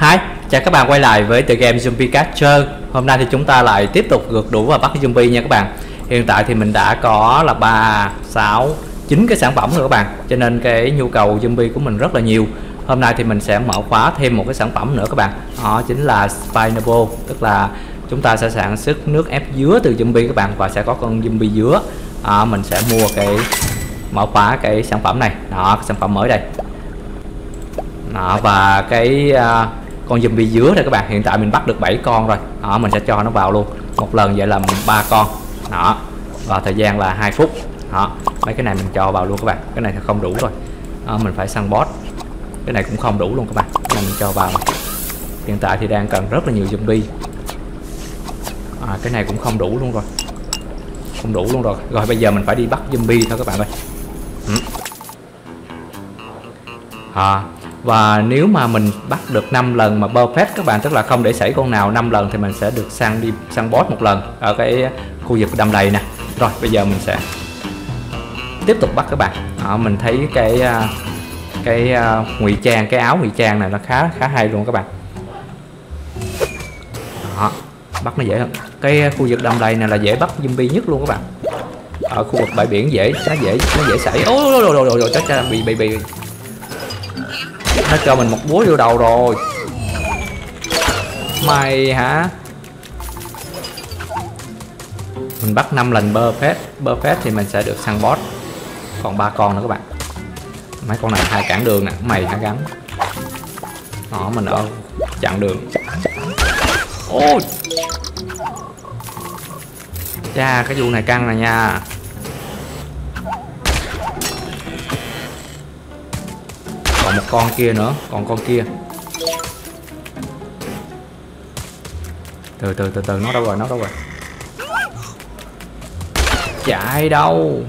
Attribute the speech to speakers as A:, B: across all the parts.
A: Hi, chào các bạn quay lại với tựa game Zombie Catcher. Hôm nay thì chúng ta lại tiếp tục gượt đủ và bắt zombie nha các bạn. Hiện tại thì mình đã có là 3, 6, 9 cái sản phẩm rồi các bạn. Cho nên cái nhu cầu zombie của mình rất là nhiều. Hôm nay thì mình sẽ mở khóa thêm một cái sản phẩm nữa các bạn. Đó chính là Spinable Tức là chúng ta sẽ sản xuất nước ép dứa từ zombie các bạn Và sẽ có con zombie dứa. À, Mình sẽ mua cái mở khóa cái sản phẩm này. Đó, cái sản phẩm mới đây. Đó, và cái uh, con zombie dứa đây các bạn hiện tại mình bắt được 7 con rồi. Đó mình sẽ cho nó vào luôn. Một lần vậy là ba con. Đó và thời gian là 2 phút. Đó mấy cái này mình cho vào luôn các bạn. Cái này thì không đủ rồi. Đó, mình phải săn boss. Cái này cũng không đủ luôn các bạn. Cái này mình cho vào. Hiện tại thì đang cần rất là nhiều zombie. À, cái này cũng không đủ luôn rồi. Không đủ luôn rồi. Rồi bây giờ mình phải đi bắt zombie thôi các bạn ơi. Ừ. à, và nếu mà mình bắt được 5 lần mà perfect các bạn tức là không để xảy con nào 5 lần thì mình sẽ được săn đi săn boss một lần ở cái khu vực đầm đầy nè. Rồi bây giờ mình sẽ tiếp tục bắt các bạn. À, mình thấy cái à, cái uh, ngụy trang cái áo ngụy trang này nó khá khá hay luôn các bạn. Đó, bắt nó dễ hơn. Cái khu vực đầm đầy này là dễ bắt zombie nhất luôn các bạn. Ở khu vực bãi biển dễ nó dễ nó dễ xảy. Ôi rồi rồi rồi chắc bị bị bị nó cho mình một búa vô đầu rồi. Mày hả? Mình bắt 5 lần bơ phép bơ phép thì mình sẽ được săn boss. Còn ba con nữa các bạn. Mấy con này hai cản đường nè, mày hả gắn? Đó mình ở chặn đường. Ôi! Cha, cái vụ này căng này nha. Còn một con kia nữa còn con kia. Từ từ từ từ nó đâu rồi nó đâu rồi? Chạy đâu?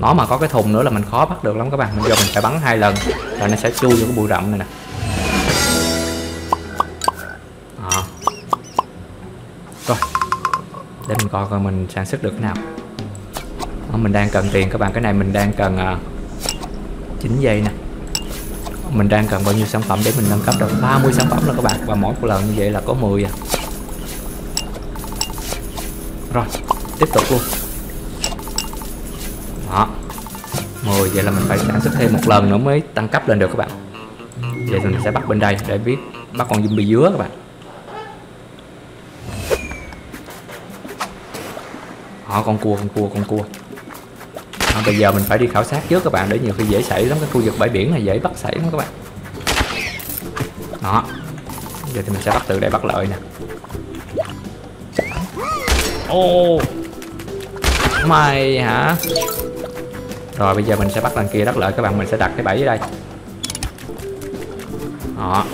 A: Nó mà có cái thùng nữa là mình khó bắt được lắm các bạn. Bây giờ mình phải bắn hai lần. Rồi nó sẽ chui vô cái bụi rậm này nè. À. rồi. Để mình coi coi mình sản xuất được cái nào. Mình đang cần tiền các bạn. Cái này mình đang cần uh, 9 giây nè. Mình đang cần bao nhiêu sản phẩm để mình nâng cấp được? 30 sản phẩm là các bạn. Và mỗi lần như vậy là có 10 à. Rồi, tiếp tục luôn. Đó. 10 vậy là mình phải sản xuất thêm một lần nữa mới tăng cấp lên được các bạn. Vậy thì mình sẽ bắt bên đây để biết, bắt con zombie dứa các bạn. Họ con cua con cua con cua à, bây giờ mình phải đi khảo sát trước các bạn để nhiều khi dễ xảy lắm cái khu vực bãi biển này dễ bắt xảy lắm các bạn. Đó giờ thì mình sẽ bắt từ đây bắt lợi nè. Ô mày hả? Rồi bây giờ mình sẽ bắt lần kia bắt lợi các bạn mình sẽ đặt cái bẫy ở đây. Đó.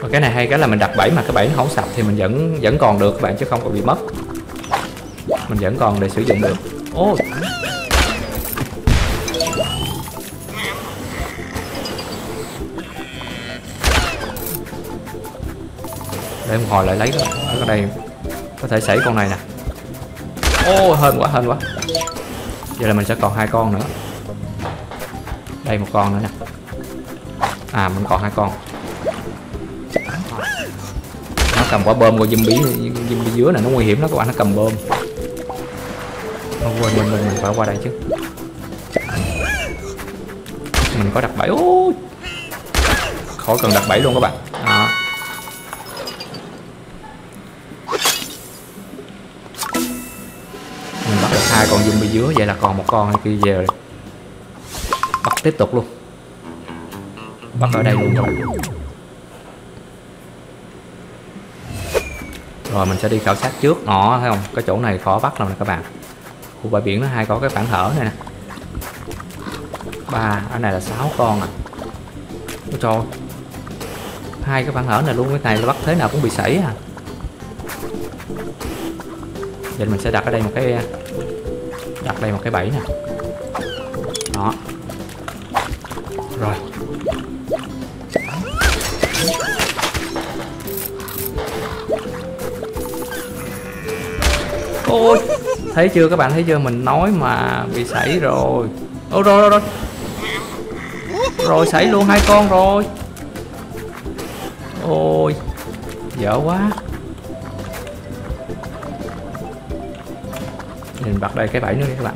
A: Và cái này hay cái là mình đặt bẫy mà cái bẫy nó không sập thì mình vẫn vẫn còn được các bạn chứ không có bị mất mình vẫn còn để sử dụng được. Ô. Oh. để một hồi lại lấy đó. ở đây có thể xảy con này nè. Ô oh, hên quá hên quá. Giờ là mình sẽ còn hai con nữa. Đây một con nữa nè. À mình còn hai con. Nó cầm quả bơm của zombie zombie dứa này nó nguy hiểm lắm các bạn nó cầm bơm không quên mình mình phải qua đây chứ. Mình có đặt bẫy. Ôi khỏi cần đặt bẫy luôn các bạn. Đó. mình bắt được hai con zombie dứa vậy là còn một con hay kia về rồi. Bắt tiếp tục luôn. Bắt ở đây luôn rồi rồi, mình sẽ đi khảo sát trước. Nó thấy không? Cái chỗ này khó bắt lắm nè các bạn khu bãi biển nó hai có cái khoảng hở này nè. Ba, ở này là sáu con à. Ôi trời hai cái khoảng hở này luôn, cái này là bắt thế nào cũng bị sảy à. Nên mình sẽ đặt ở đây một cái, đặt đây một cái bẫy nè. Đó. Rồi. Ôi thấy chưa? Các bạn thấy chưa? Mình nói mà bị sảy rồi. Ô, rồi rồi rồi. Rồi xảy luôn hai con rồi. Ôi, dở quá. Mình bật đây cái bẫy nữa đi các bạn.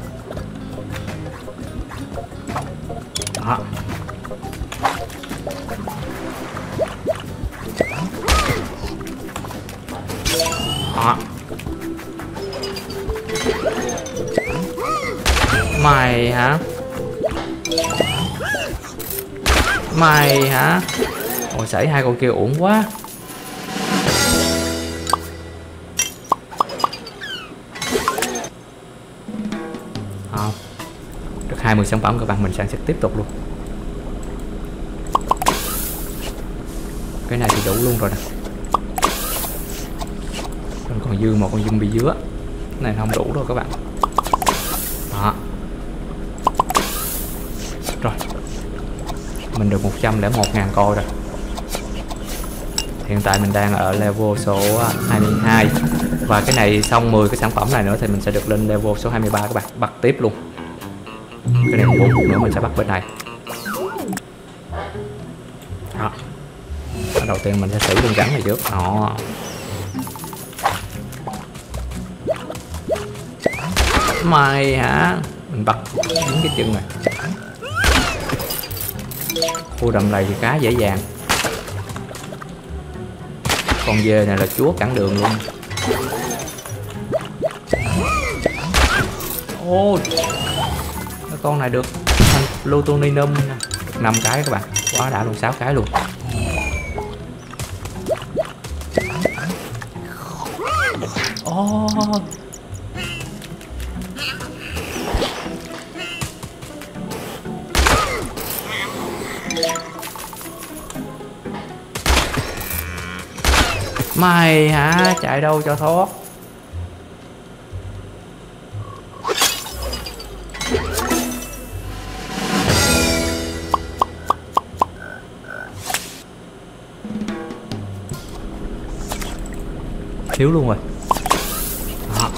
A: Đó. Đó mày hả? Mày hả? Ôi xảy hai con kia uổng quá. Không. Được 20 sản phẩm các bạn, mình sản xuất tiếp tục luôn. Cái này thì đủ luôn rồi nè. Còn dư một con zombie dứa này không đủ đâu các bạn. Đó. Rồi. Mình được 101 ngàn coi rồi. Hiện tại mình đang ở level số à, 22 và cái này xong 10 cái sản phẩm này nữa thì mình sẽ được lên level số 23 các bạn. Bắt tiếp luôn. Cái này bốn phút nữa mình sẽ bắt bên này. Đó. Đầu tiên mình sẽ xử con rắn này trước. Đó. Mày hả? Mình bật đúng cái chân này. Khu đầm lầy thì cá dễ dàng. Con dê này là chúa cản đường luôn. Ô, cái con này được plutonium năm cái các bạn, quá đã luôn, sáu cái luôn. Ô oh. Mày hả? Chạy đâu cho thoát? Thiếu luôn rồi. Đó.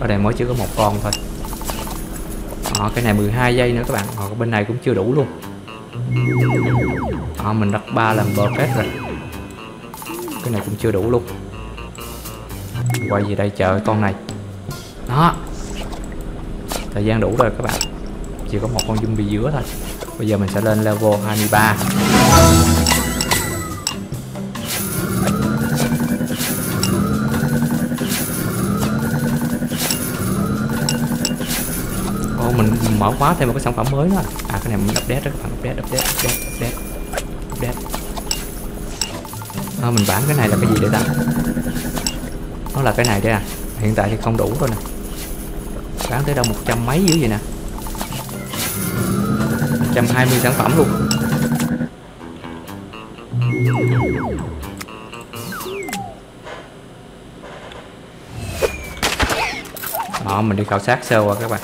A: Ở đây mới chỉ có một con thôi. Đó, cái này 12 giây nữa các bạn. Còn bên này cũng chưa đủ luôn à, mình đặt 3 lần perfect rồi. Cái này cũng chưa đủ luôn. Quay về đây chờ con này. Đó. Thời gian đủ rồi các bạn. Chỉ có một con zombie dứa thôi. Bây giờ mình sẽ lên level 23 Ồ, mình mở khóa thêm một cái sản phẩm mới nữa à cái này mình update đó các bạn update update update update update. À, mình bán cái này là cái gì để ta? Nó là cái này đây à. Hiện tại thì không đủ rồi nè. Bán tới đâu một trăm mấy dữ vậy nè. 120 sản phẩm luôn. Đó, mình đi khảo sát sơ qua các bạn.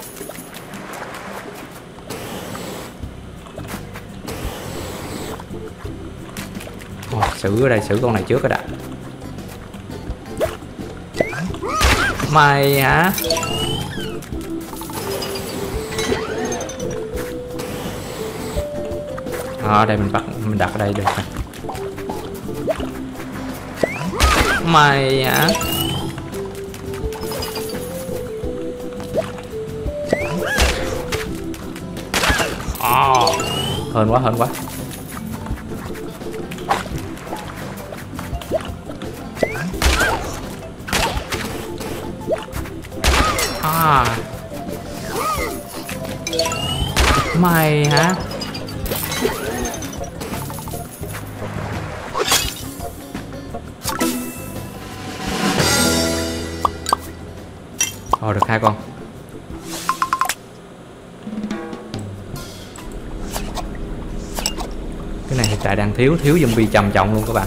A: Xử ở đây xử con này trước cái đã. Mày hả? Ở đây mình bắt mình đặt ở đây được mày hả? Oh, hên quá hên quá. Hả? Ồ được hai con Cái này hiện tại đang thiếu thiếu zombie trầm trọng luôn các bạn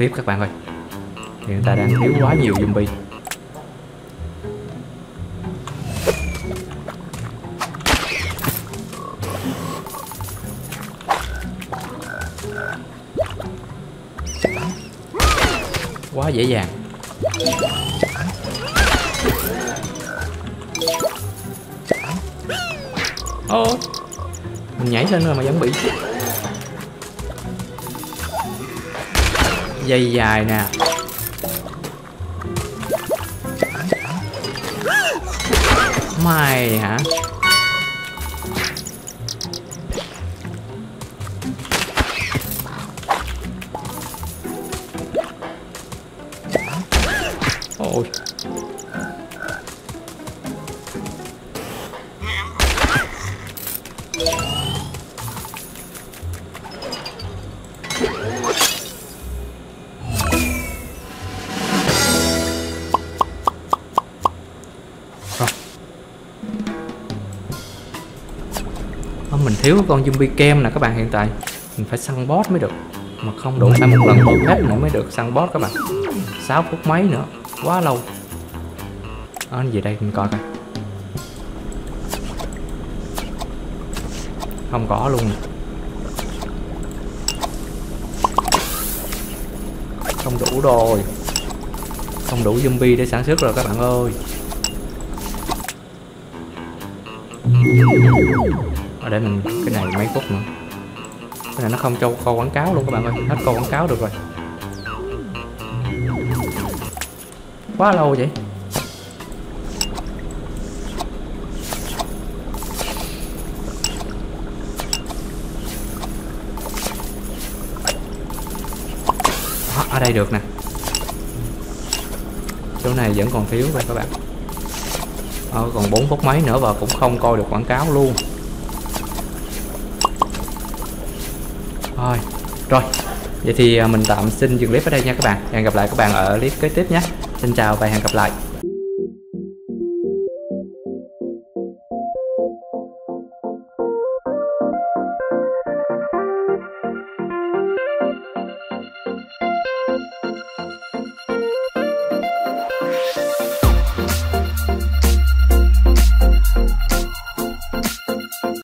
A: tiếp các bạn ơi. Hiện tại đang thiếu quá nhiều zombie. Quá dễ dàng. Ô mình nhảy lên rồi mà vẫn bị dây dài nè. Mày hả? Ôi. Mình thiếu con zombie kem nè các bạn hiện tại. Mình phải săn boss mới được mà không đủ phải một lần một hết nữa mới được săn boss các bạn. 6 phút mấy nữa quá lâu. Ờ, à, về đây? Mình coi coi. Không có luôn nè. không đủ rồi. Không đủ zombie để sản xuất rồi các bạn ơi ở đây mình cái này mấy phút nữa. Cái này nó không cho câu quảng cáo luôn các bạn ơi. Hết câu quảng cáo được rồi. Quá lâu vậy? Đó, ở đây được nè. Chỗ này vẫn còn thiếu rồi các bạn. Ờ, còn 4 phút mấy nữa và cũng không coi được quảng cáo luôn thôi rồi, vậy thì à, mình tạm xin dừng clip ở đây nha các bạn. Hẹn gặp lại các bạn ở clip kế tiếp nhé. Xin chào và hẹn gặp lại.